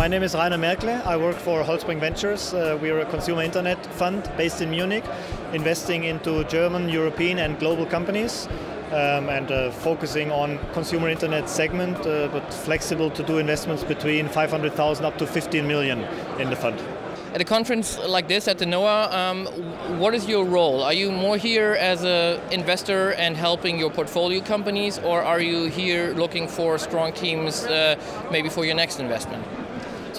My name is Rainer Maerkle. I work for Holtzbrinck Ventures. Uh, we are a consumer internet fund based in Munich, investing into German, European, and global companies. Um, and uh, focusing on consumer internet segment, uh, but flexible to do investments between 500,000 up to 15 million in the fund. At a conference like this at the Noah, um, what is your role? Are you more here as an investor and helping your portfolio companies, or are you here looking for strong teams uh, maybe for your next investment?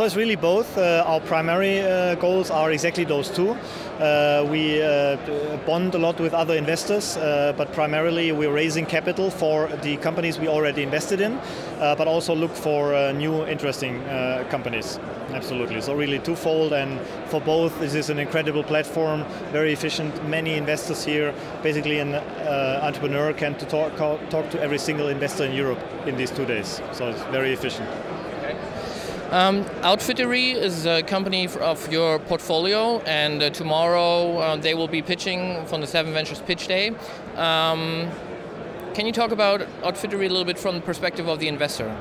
So it's really both. Uh, our primary uh, goals are exactly those two. Uh, we uh, bond a lot with other investors, uh, but primarily we're raising capital for the companies we already invested in, uh, but also look for new interesting companies. Absolutely. So really twofold, and for both, this is an incredible platform, very efficient. Many investors here. Basically, an entrepreneur can to talk, talk to every single investor in Europe in these two days. So it's very efficient. Um, Outfittery is a company of your portfolio, and uh, tomorrow uh, they will be pitching from the Seven Ventures Pitch Day. Um, can you talk about Outfittery a little bit from the perspective of the investor?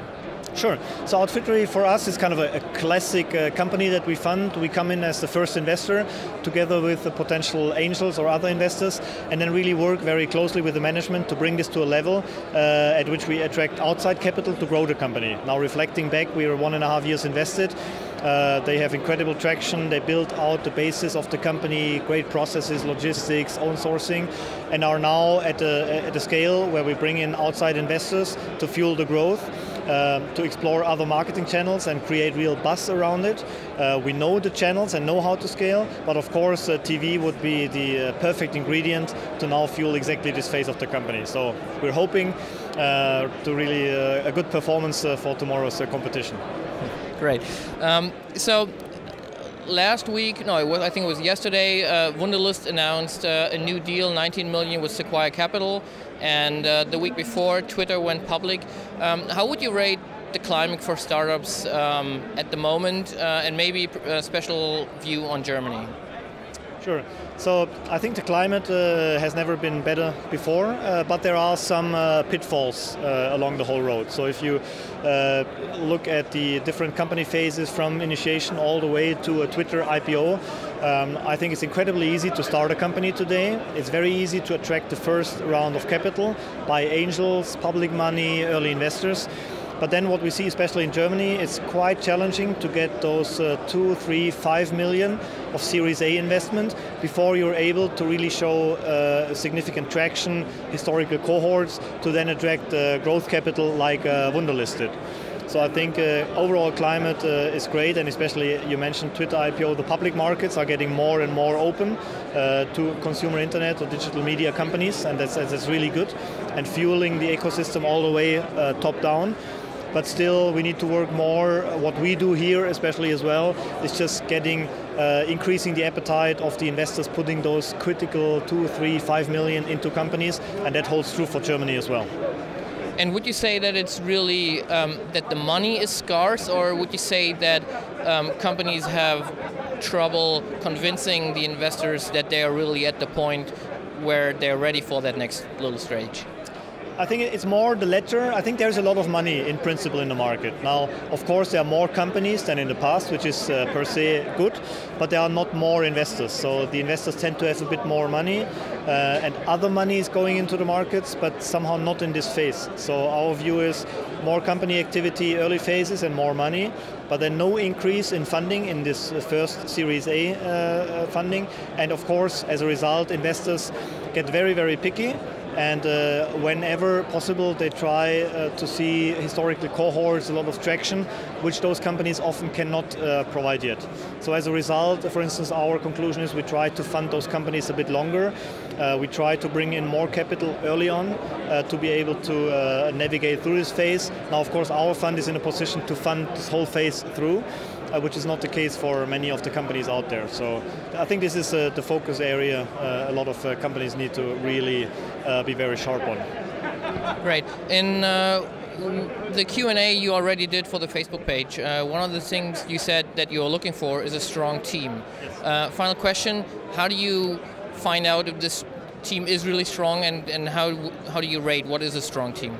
Sure. So Outfittery for us is kind of a, a classic uh, company that we fund. We come in as the first investor together with the potential angels or other investors and then really work very closely with the management to bring this to a level uh, at which we attract outside capital to grow the company. Now reflecting back, we were one and a half years invested. Uh, they have incredible traction. They built out the basis of the company, great processes, logistics, own sourcing, and are now at a, at a scale where we bring in outside investors to fuel the growth um, to explore other marketing channels and create real buzz around it. Uh, we know the channels and know how to scale, but of course uh, TV would be the uh, perfect ingredient to now fuel exactly this phase of the company. So we're hoping uh, to really uh, a good performance for tomorrow's competition. Great. Um, so last week, no, was, I think it was yesterday, uh, Wunderlist announced uh, a new deal, 19 million with Sequoia Capital, and uh, the week before, Twitter went public. Um, how would you rate the climate for startups um, at the moment, uh, and maybe a special view on Germany? Sure. So I think the climate uh, has never been better before, uh, but there are some uh, pitfalls uh, along the whole road. So if you uh, look at the different company phases from initiation all the way to a Twitter IPO, um, I think it's incredibly easy to start a company today. It's very easy to attract the first round of capital by angels, public money, early investors. But then what we see, especially in Germany, it's quite challenging to get those uh, two, three, five million of Series A investment before you're able to really show uh, significant traction, historical cohorts, to then attract uh, growth capital like uh, Wunderlisted. So I think uh, overall climate uh, is great, and especially you mentioned Twitter IPO. The public markets are getting more and more open uh, to consumer internet or digital media companies, and that's, that's really good, and fueling the ecosystem all the way top down but still we need to work more. What we do here, especially as well, is just getting uh, increasing the appetite of the investors, putting those critical two, three, five million into companies, and that holds true for Germany as well. And would you say that it's really um, that the money is scarce, or would you say that um, companies have trouble convincing the investors that they are really at the point where they're ready for that next little stage? I think it's more the latter. I think there's a lot of money in principle in the market. Now, of course, there are more companies than in the past, which is uh, per se good, but there are not more investors. So the investors tend to have a bit more money, uh, and other money is going into the markets, but somehow not in this phase. So our view is more company activity early phases and more money, but then no increase in funding in this first Series A uh, funding. And of course, as a result, investors get very, very picky and uh, whenever possible they try uh, to see historical cohorts, a lot of traction, which those companies often cannot uh, provide yet. So as a result, for instance, our conclusion is we try to fund those companies a bit longer. We try to bring in more capital early on to be able to navigate through this phase. Now, of course, our fund is in a position to fund this whole phase through uh, which is not the case for many of the companies out there. So I think this is uh, the focus area uh, a lot of uh, companies need to really uh, be very sharp on. Great. In uh, the Q&A you already did for the Facebook page, one of the things you said that you're looking for is a strong team. Yes. final question, how do you find out if this team is really strong and, and how, how do you rate what is a strong team?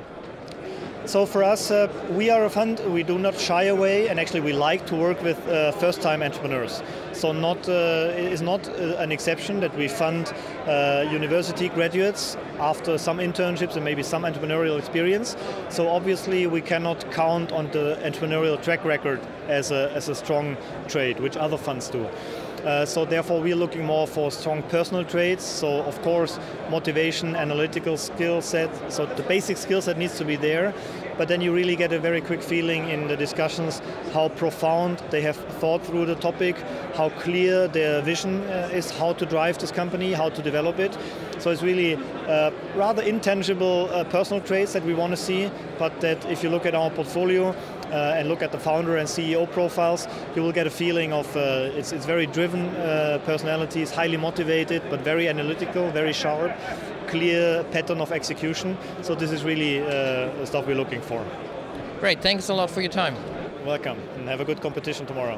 So for us, uh, we are a fund. We do not shy away, and actually, we like to work with uh, first-time entrepreneurs. So not uh, it is not uh, an exception that we fund uh, university graduates after some internships and maybe some entrepreneurial experience. So obviously, we cannot count on the entrepreneurial track record as a as a strong trade, which other funds do. Uh, so therefore we're looking more for strong personal traits. So of course motivation, analytical skill set. So the basic skill set needs to be there. But then you really get a very quick feeling in the discussions how profound they have thought through the topic, how clear their vision uh, is, how to drive this company, how to develop it. So it's really uh, rather intangible uh, personal traits that we want to see, but that if you look at our portfolio, uh, and look at the founder and CEO profiles, you will get a feeling of uh, it's, it's very driven uh, personalities, highly motivated, but very analytical, very sharp, clear pattern of execution. So this is really the stuff we're looking for. Great, thanks a lot for your time. Welcome, and have a good competition tomorrow.